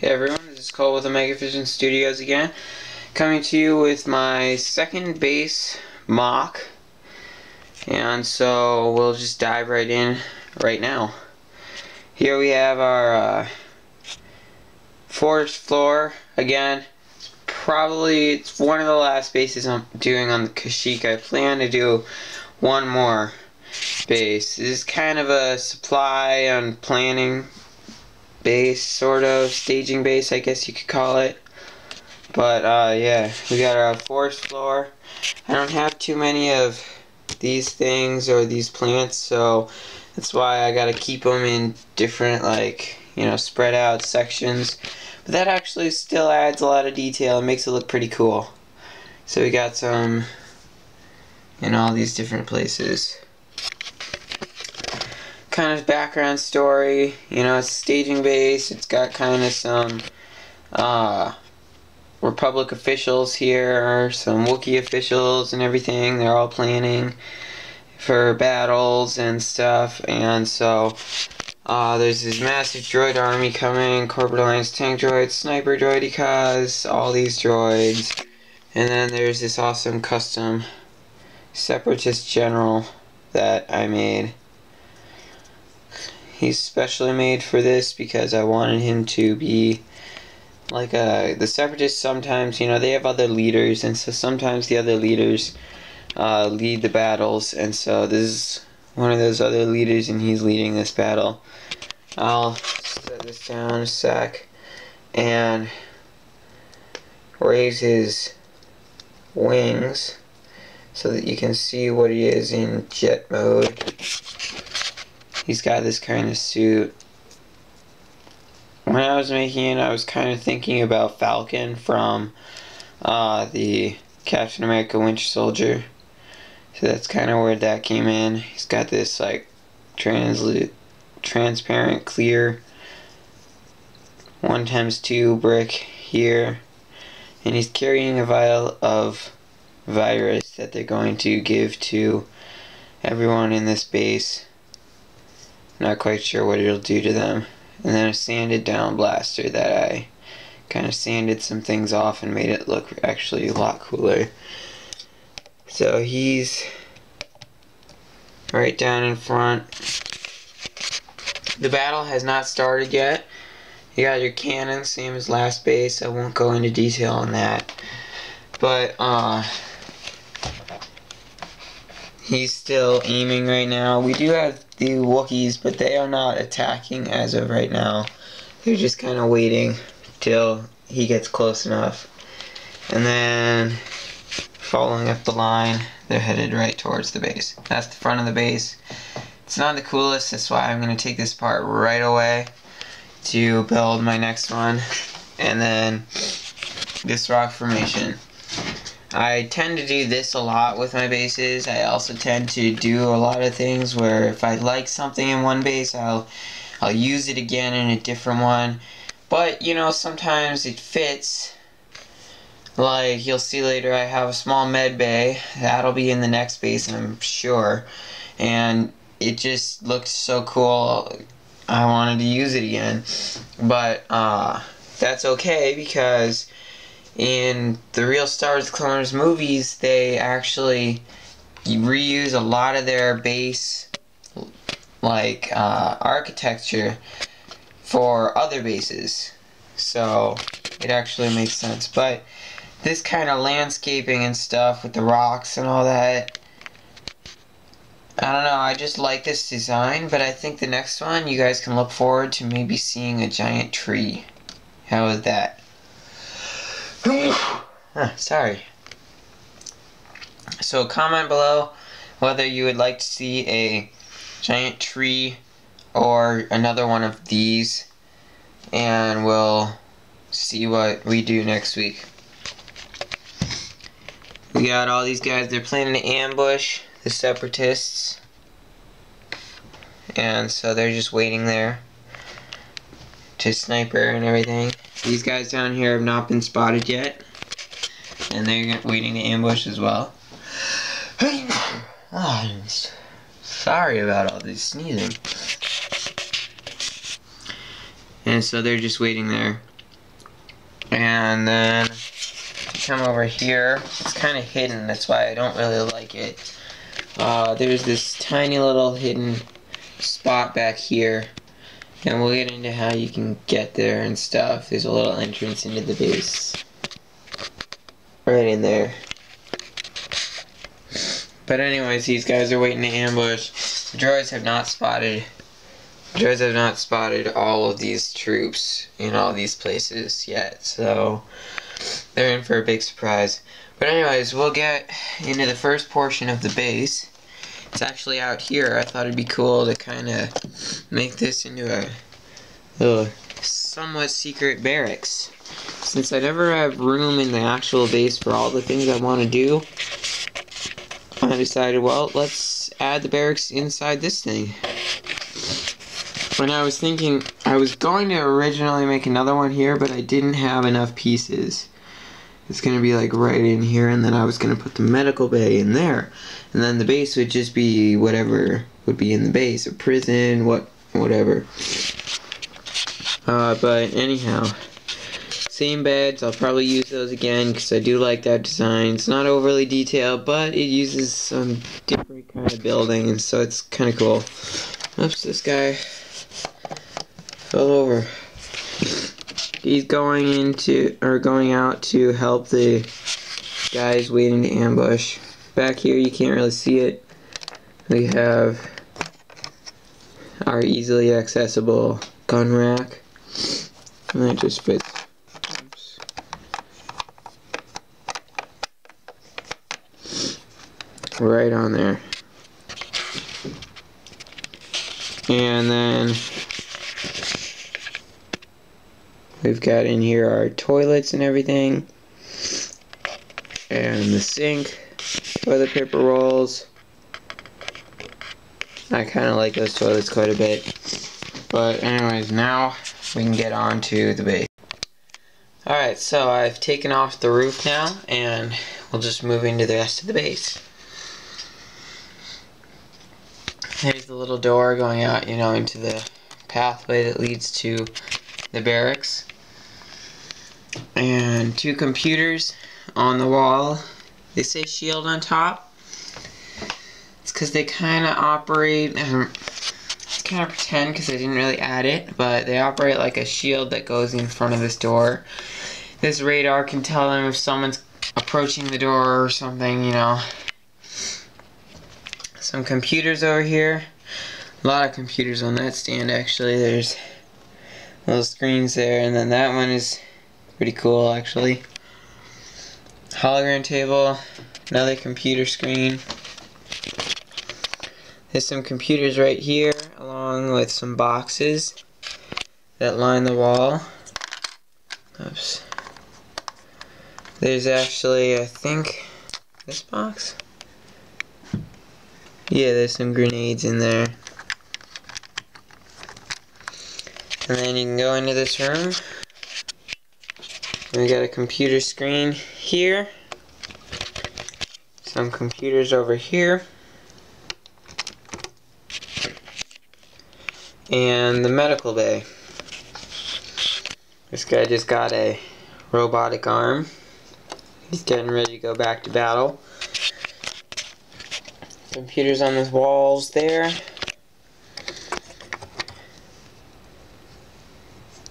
Hey everyone, this is Cole with Omega Vision Studios again, coming to you with my second base MOC, and so we'll just dive right in right now. Here we have our uh, forest floor, again, probably it's one of the last bases I'm doing on the Kashyyyk. I plan to do one more base. This is kind of a supply and planning base, sort of, staging base, I guess you could call it. But, uh, yeah, we got our forest floor. I don't have too many of these things or these plants, so that's why I gotta keep them in different, like, you know, spread out sections. But that actually still adds a lot of detail and makes it look pretty cool. So we got some in all these different places kind of background story. You know, it's staging base. It's got kind of some uh, Republic officials here, some Wookiee officials and everything. They're all planning for battles and stuff. And so uh, there's this massive droid army coming, Corporate Alliance tank droids, sniper droidekas, all these droids. And then there's this awesome custom separatist general that I made. He's specially made for this because I wanted him to be like a uh, the separatists sometimes you know they have other leaders and so sometimes the other leaders uh, lead the battles and so this is one of those other leaders and he's leading this battle. I'll set this down a sec and raise his wings so that you can see what he is in jet mode he's got this kind of suit. When I was making it, I was kind of thinking about Falcon from uh, the Captain America Winter Soldier. So that's kind of where that came in. He's got this like translucent, transparent, clear one times two brick here, and he's carrying a vial of virus that they're going to give to everyone in this base. Not quite sure what it'll do to them. And then a sanded down blaster that I kind of sanded some things off and made it look actually a lot cooler. So he's right down in front. The battle has not started yet. You got your cannon, same as last base. I won't go into detail on that. But, uh, he's still aiming right now. We do have the Wookiees, but they are not attacking as of right now. They're just kind of waiting till he gets close enough. And then following up the line, they're headed right towards the base. That's the front of the base. It's not the coolest, that's why I'm going to take this part right away to build my next one. And then this rock formation. I tend to do this a lot with my bases. I also tend to do a lot of things where if I like something in one base, I'll I'll use it again in a different one. But, you know, sometimes it fits. Like, you'll see later I have a small med bay. That'll be in the next base, I'm sure. And it just looked so cool. I wanted to use it again. But, uh, that's okay because in the real Star Wars Clone Wars movies, they actually reuse a lot of their base, like, uh, architecture for other bases. So, it actually makes sense. But, this kind of landscaping and stuff with the rocks and all that, I don't know, I just like this design, but I think the next one you guys can look forward to maybe seeing a giant tree. How is that? ah, sorry. So comment below whether you would like to see a giant tree or another one of these and we'll see what we do next week. We got all these guys, they're planning to ambush the separatists and so they're just waiting there to sniper and everything. These guys down here have not been spotted yet. And they're waiting to ambush as well. oh, sorry about all this sneezing. And so they're just waiting there. And then come over here. It's kind of hidden, that's why I don't really like it. Uh, there's this tiny little hidden spot back here. And we'll get into how you can get there and stuff. There's a little entrance into the base. Right in there. But anyways, these guys are waiting to ambush. The droids have not spotted droids have not spotted all of these troops in all these places yet, so they're in for a big surprise. But anyways, we'll get into the first portion of the base. It's actually out here. I thought it'd be cool to kind of make this into a little somewhat secret barracks. Since I never have room in the actual base for all the things I want to do, I decided, well, let's add the barracks inside this thing. When I was thinking, I was going to originally make another one here, but I didn't have enough pieces. It's going to be like right in here, and then I was going to put the medical bay in there. And then the base would just be whatever would be in the base, a prison, what, whatever. Uh, but anyhow, same beds, I'll probably use those again because I do like that design. It's not overly detailed, but it uses some different kind of building, and so it's kind of cool. Oops, this guy fell over. He's going into, or going out to help the guys waiting to ambush. Back here, you can't really see it. We have our easily accessible gun rack. And that just fits. Right on there. And then we've got in here our toilets and everything. And the sink, toilet paper rolls. I kind of like those toilets quite a bit. But anyways, now we can get on to the base. Alright, so I've taken off the roof now, and we'll just move into the rest of the base. There's the little door going out, you know, into the pathway that leads to the barracks. And two computers on the wall. They say shield on top. It's because they kind of operate, um, kind of pretend because I didn't really add it, but they operate like a shield that goes in front of this door. This radar can tell them if someone's approaching the door or something, you know some computers over here. A lot of computers on that stand actually. There's little screens there and then that one is pretty cool actually. Hologram table, another computer screen. There's some computers right here along with some boxes that line the wall. Oops. There's actually, I think, this box? Yeah, there's some grenades in there. And then you can go into this room. We got a computer screen here. Some computers over here. And the medical bay. This guy just got a robotic arm. He's getting ready to go back to battle. Computers on the walls there.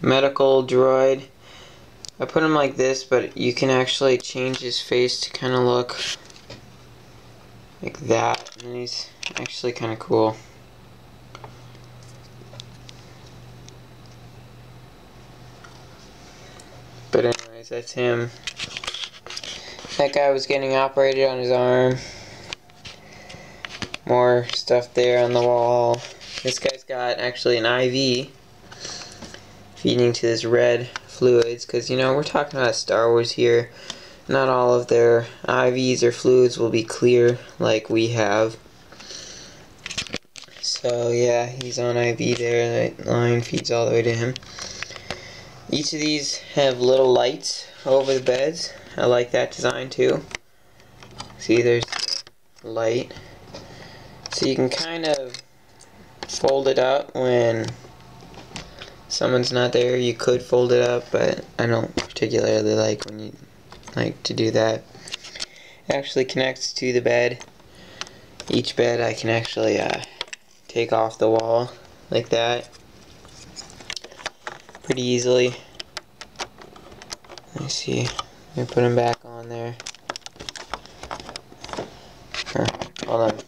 Medical droid. I put him like this, but you can actually change his face to kind of look like that. And he's actually kind of cool. But anyways, that's him. That guy was getting operated on his arm. More stuff there on the wall. This guy's got actually an IV feeding to this red fluids because you know we're talking about Star Wars here. Not all of their IVs or fluids will be clear like we have. So yeah, he's on IV there. That line feeds all the way to him. Each of these have little lights over the beds. I like that design too. See, there's light. So you can kind of fold it up when someone's not there, you could fold it up, but I don't particularly like when you like to do that. It actually connects to the bed. Each bed I can actually uh, take off the wall like that pretty easily. Let me see. Let me put them back on there. hold on.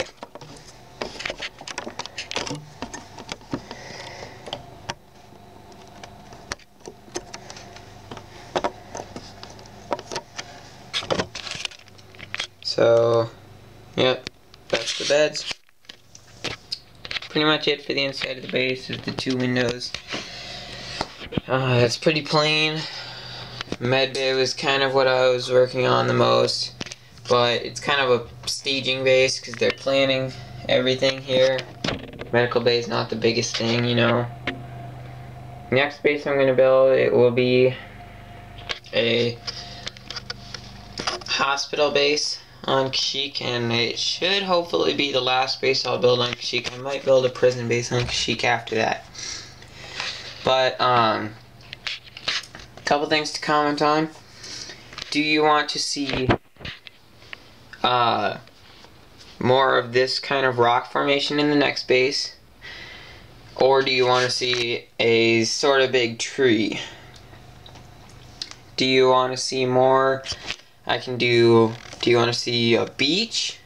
So, yep, that's. Pretty much it for the inside of the base is the two windows. Uh, it's pretty plain. Med bay was kind of what I was working on the most, but it's kind of a staging base because they're planning everything here. Medical bay is not the biggest thing, you know. Next base I'm going to build, it will be a hospital base on Kashyyyk, and it should hopefully be the last base I'll build on Kashyyyk. I might build a prison base on Kashyyyk after that. But, um, a couple things to comment on. Do you want to see, uh, more of this kind of rock formation in the next base? Or do you want to see a sort of big tree? Do you want to see more? I can do, do you want to see a beach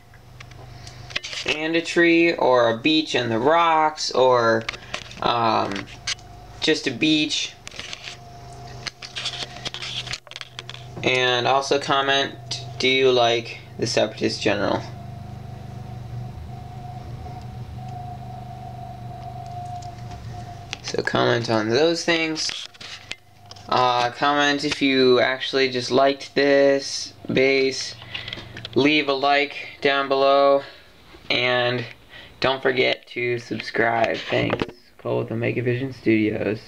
and a tree? Or a beach and the rocks? Or, um, just a beach. And also comment, do you like the Separatist General? So comment on those things. Uh, comment if you actually just liked this base. Leave a like down below. And don't forget to subscribe. Thanks. Cole with Omega Vision Studios.